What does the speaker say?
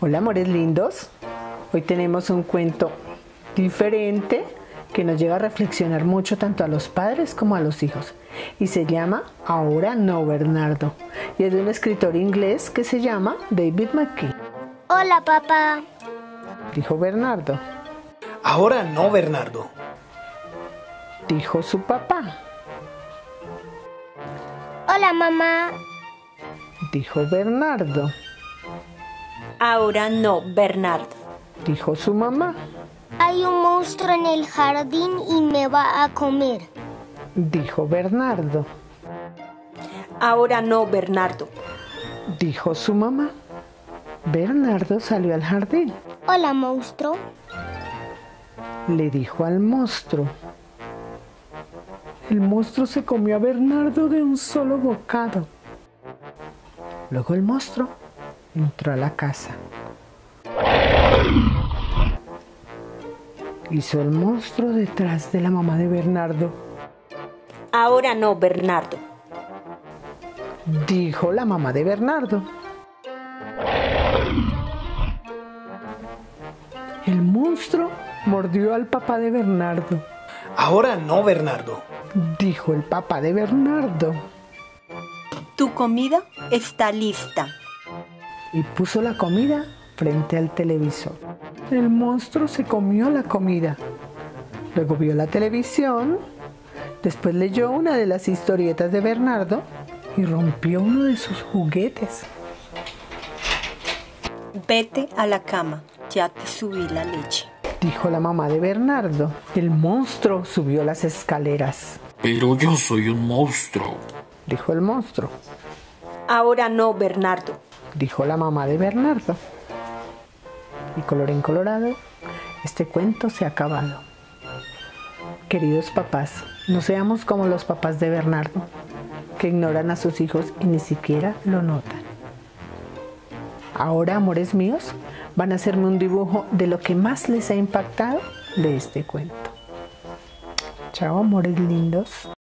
Hola amores lindos, hoy tenemos un cuento diferente que nos lleva a reflexionar mucho tanto a los padres como a los hijos y se llama Ahora no Bernardo y es de un escritor inglés que se llama David McKee. Hola papá. Dijo Bernardo. Ahora no, Bernardo. Dijo su papá. Hola mamá. Dijo Bernardo. Ahora no, Bernardo. Dijo su mamá. Hay un monstruo en el jardín y me va a comer. Dijo Bernardo. Ahora no, Bernardo. Dijo su mamá. Bernardo salió al jardín. Hola monstruo. Le dijo al monstruo. El monstruo se comió a Bernardo de un solo bocado. Luego el monstruo entró a la casa. Hizo el monstruo detrás de la mamá de Bernardo. Ahora no, Bernardo. Dijo la mamá de Bernardo. El monstruo mordió al papá de Bernardo. Ahora no, Bernardo. Dijo el papá de Bernardo. Tu comida está lista. Y puso la comida frente al televisor. El monstruo se comió la comida. Luego vio la televisión. Después leyó una de las historietas de Bernardo y rompió uno de sus juguetes. Vete a la cama. Ya te subí la leche. Dijo la mamá de Bernardo. El monstruo subió las escaleras. Pero yo soy un monstruo. Dijo el monstruo. Ahora no, Bernardo. Dijo la mamá de Bernardo. Y colorín colorado, este cuento se ha acabado. Queridos papás, no seamos como los papás de Bernardo, que ignoran a sus hijos y ni siquiera lo notan. Ahora, amores míos, van a hacerme un dibujo de lo que más les ha impactado de este cuento. Chao, amores lindos.